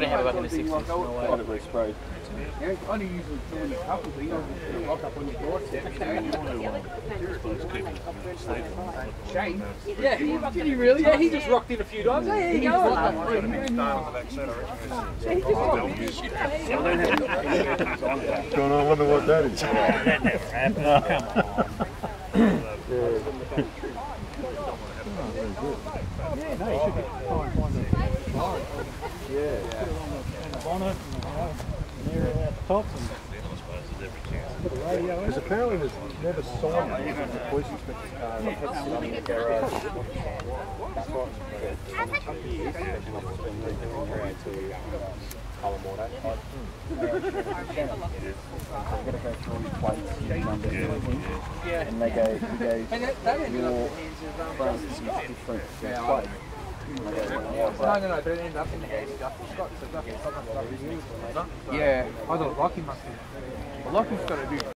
wouldn't have it back in the 60s. No way. Got it. Yeah, only usually doing a couple, but you don't just rock up on your doorstep. Shane? Yeah, did he really? Yeah, he just rocked in a few times. Hey, here you go. Yeah, he just rocked in. John, I wonder what that is. That never happened. Come on. Yeah, no, you should be trying to find a bar. Yeah. And a bonnet and, you know, an area at the top and radio. Because apparently there's never signed even the police inspector's car. Like, had some in the garage. I've got to go through all his plates, his numbers, and everything. Yeah. And they go, he goes, And that, that ended up your in the hands of um, France is different Yeah, plate. And I go, well, yeah, No, no, no, but it ended up in the hands of Duffy Scott. So Duffy Scott must have Yeah, I don't like him. Must have. Well, like he's got to do